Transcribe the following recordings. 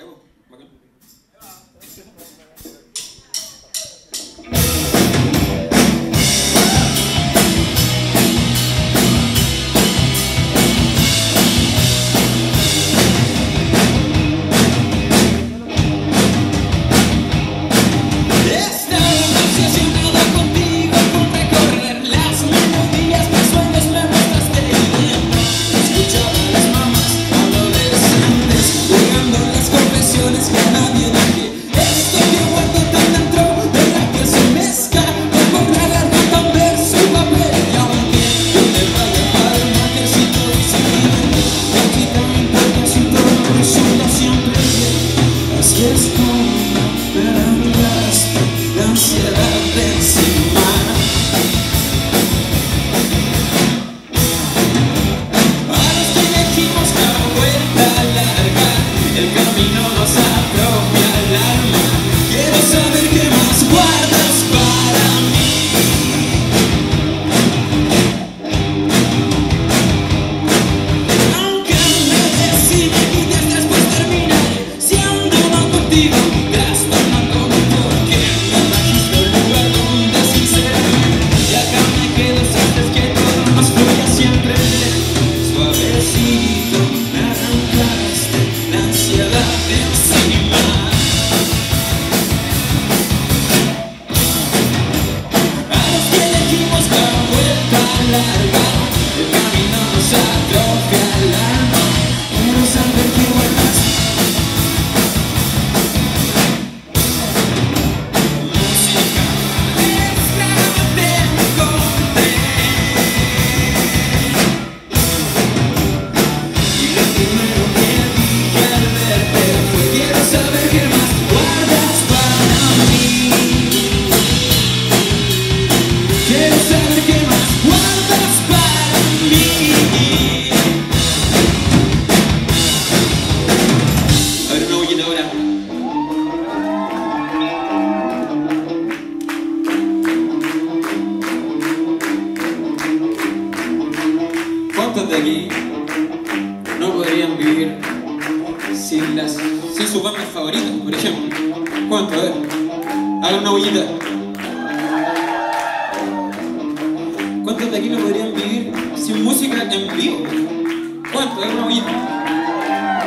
Até o sus bandas favoritas, por ejemplo. ¿Cuánto? A ver. Hagan una bullita. ¿Cuántos de aquí no podrían vivir sin música en vivo? ¿Cuánto? Hagan una bullita.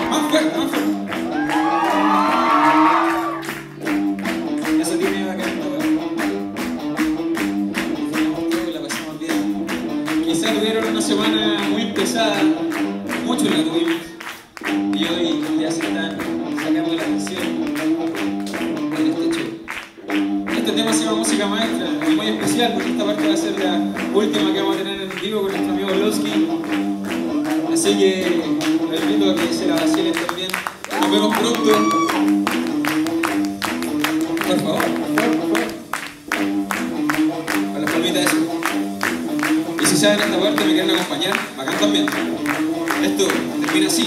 Más fuerte, más fuerte. semana muy pesada, mucho la tuvimos y hoy ya se están especial porque esta parte va a ser la última que vamos a tener en vivo con nuestro amigo Losky. Así que lo invito a que se la vacilen también. Nos vemos pronto. Por favor, Con las palmitas eso. Y si saben esta parte me quieren acompañar, bacán también. Esto termina así.